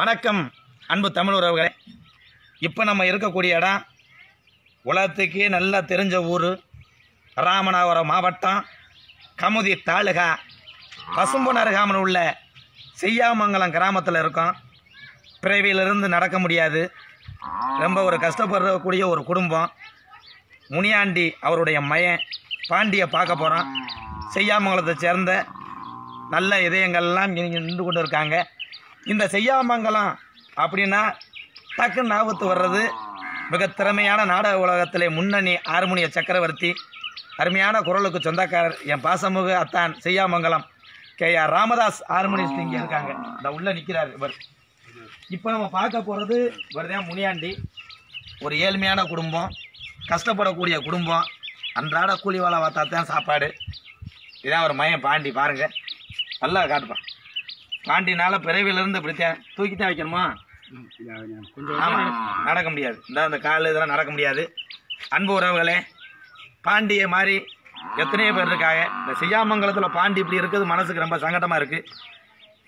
வணக்கம் அன்பு தமிழ் உறவுகளே. இப்போ நம்ம இருக்கக்கூடிய இடம் உலகத்துக்கே நல்லா தெரிஞ்ச ஊர். ராமநாதபுரம் மாவட்டம் கமுதி தாலுகா. பசும்பொன் அருகாமல் உள்ள செய்யாமங்கலம் கிராமத்தில் இருக்கோம். பிறவியிலிருந்து நடக்க முடியாது. ரொம்ப ஒரு கஷ்டப்படக்கூடிய ஒரு குடும்பம். முனியாண்டி அவருடைய மயன் பாண்டியை பார்க்க போகிறோம் செய்யாமங்கலத்தை சேர்ந்த நல்ல இதயங்கள்லாம் இங்கே நின்று கொண்டு இருக்காங்க இந்த செய்யாமங்கலம் அப்படின்னா டக்குன்னு ஞாபகத்து வர்றது மிக திறமையான நாடக உலகத்திலே முன்னணி ஹார்மோனிய சக்கரவர்த்தி அருமையான குரலுக்கு சொந்தக்காரர் என் பாசமுக அத்தான் Seyyamangalam. K R Ramadas harmonist இங்கே இருக்காங்க. இந்த உள்ளே நிற்கிறார் இவர். இப்போ நம்ம பார்க்க போகிறது இவர் தான் முனியாண்டி. ஒரு ஏழ்மையான குடும்பம் கஷ்டப்படக்கூடிய குடும்பம் அன்றாட கூலி வேலை பார்த்தா தான் சாப்பாடு. இதான் ஒரு மயம் பாண்டி பாருங்க. நல்லா காட்டுப்பான். பாண்டினால பிறவிலிருந்து இப்படித்தான் தூக்கித்தான் வைக்கணுமா? ஆமா. நடக்க முடியாது. இந்த அந்த கால் இதெல்லாம் நடக்க முடியாது. அன்பு உறவுகளே பாண்டியை மாதிரி எத்தனையோ பேர் இருக்காங்க. இந்த செய்யாமங்கலத்தில் பாண்டி இப்படி இருக்குது மனசுக்கு ரொம்ப சங்கடமா இருக்கு.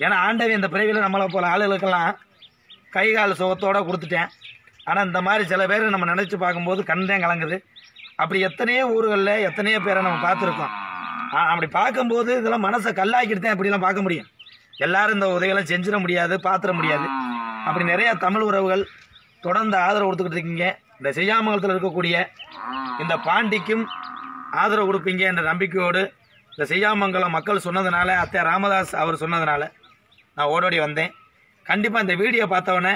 ஏன்னா ஆண்டவன் இந்த பிறவியில் நம்மளை போல ஆளுகளுக்கெல்லாம் கை கால் சுகத்தோட கொடுத்துட்டேன். ஆனால் இந்த மாதிரி சில பேர் நம்ம நினச்சி பார்க்கும்போது கண்தான் கலங்குது. அப்படி எத்தனையோ ஊர்களில் எத்தனையோ பேரை நம்ம பார்த்துருக்கோம். அப்படி பார்க்கும்போது இதெல்லாம் மனசை கல்லாக்கிட்டு தான் இப்படிலாம் பார்க்க முடியும். எல்லாரும் இந்த உதவிகளை செஞ்சிட முடியாது பார்த்துட முடியாது. அப்படி நிறைய தமிழ் உறவுகள் தொடர்ந்து ஆதரவு கொடுத்துக்கிட்டு இருக்கீங்க. இந்த செய்யாமங்கலத்தில் இருக்கக்கூடிய இந்த பாண்டிக்கும் ஆதரவு கொடுப்பீங்க என்ற நம்பிக்கையோடு இந்த செய்யாமங்கலம் மக்கள் சொன்னதுனால அத்தை ராமதாஸ் அவர் சொன்னதுனால நான் ஓடோடி வந்தேன். கண்டிப்பாக இந்த வீடியோ பார்த்தவொடனே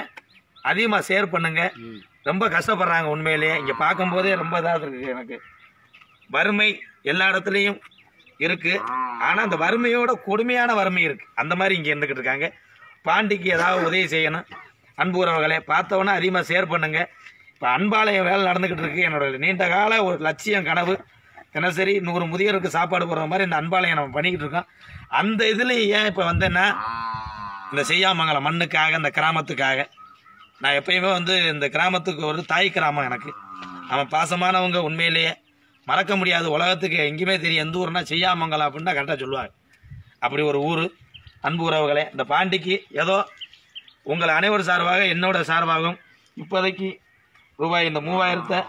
அதிகமாக ஷேர் பண்ணுங்க. ரொம்ப கஷ்டப்படுறாங்க உண்மையிலேயே. இங்கே பார்க்கும்போதே ரொம்ப இதாக இருக்கு எனக்கு. வறுமை எல்லா இடத்துலையும் இருக்கு. ஆனால் அந்த வறுமையோட கொடுமையான வறுமை இருக்கு. அந்த மாதிரி இங்கே இருந்துக்கிட்டு இருக்காங்க. பாண்டிக்கு ஏதாவது உதவி செய்யணும். அன்பு உறவுகளை பார்த்தவொன்னே அதிகமாக ஷேர் பண்ணுங்க. இப்போ அன்பாலய வேலை நடந்துக்கிட்டு இருக்கு. என்னோட நீண்ட கால ஒரு லட்சியம் கனவு. தினசரி நூறு முதியோருக்கு சாப்பாடு போடுற மாதிரி இந்த அன்பாலயம் நம்ம பண்ணிக்கிட்டு இருக்கோம். அந்த இதுலேயும் ஏன் இப்போ வந்தேன்னா இந்த செய்யாமங்கலம் மண்ணுக்காக இந்த கிராமத்துக்காக. நான் எப்பயுமே வந்து இந்த கிராமத்துக்கு ஒரு தாய் கிராமம் எனக்கு. அவன் பாசமானவங்க உண்மையிலேயே. மறக்க முடியாது. உலகத்துக்கு எங்கேயுமே தெரியும். எந்த ஊர்னா செய்யாமங்கலம் அப்படின்னு கரெக்டாக சொல்லுவாங்க. அப்படி ஒரு ஊர். அன்பு உறவுகளே இந்த பாண்டிக்கு ஏதோ உங்கள் அனைவர் சார்பாக என்னோட சார்பாகவும் இப்போதைக்கு ரூபாய் இந்த மூவாயிரத்தை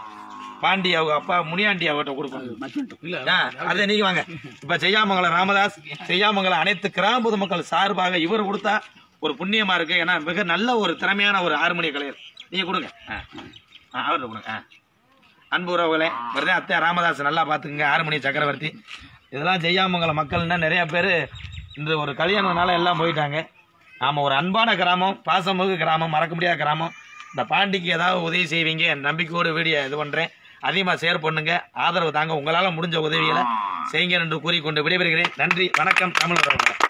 பாண்டி அவங்க அப்பா முனியாண்டி அவர்கிட்ட கொடுக்கணும். அதை நீங்க வாங்க. இப்ப செய்யாமங்கலம் ராமதாஸ் செய்யாமங்கலம் அனைத்து கிராம பொதுமக்கள் சார்பாக இவர் கொடுத்தா ஒரு புண்ணியமா இருக்கு. ஏன்னா மிக நல்ல ஒரு திறமையான ஒரு ஹார்மோனிய கலைஞர். நீங்க கொடுங்க. ஆ. ஆ, அவர்கிட்ட கொடுங்க. ஆ. அன்பு உறவுகளே வருதே அத்தை ராமதாஸ் நல்லா பார்த்துக்குங்க. ஆறுமணி சக்கரவர்த்தி. இதெல்லாம் செய்யாமங்கலம் மக்கள்னா நிறைய பேர் இந்த ஒரு கல்யாணம்னால எல்லாம் போயிட்டாங்க. நாம் ஒரு அன்பான கிராமம் பாசமிகு கிராமம் மறக்க முடியாத கிராமம். இந்த பாண்டிக்கு ஏதாவது உதவி செய்வீங்க என் நம்பிக்கையோடு வீடியோ இது பண்ணுறேன் அதிகமாக ஷேர் பண்ணுங்க ஆதரவு தாங்க. உங்களால் முடிஞ்ச உதவிகளை செய்யுங்க என்று கூறிக்கொண்டு விடைபெறுகிறேன். நன்றி வணக்கம் தமிழ் உறவுகளை.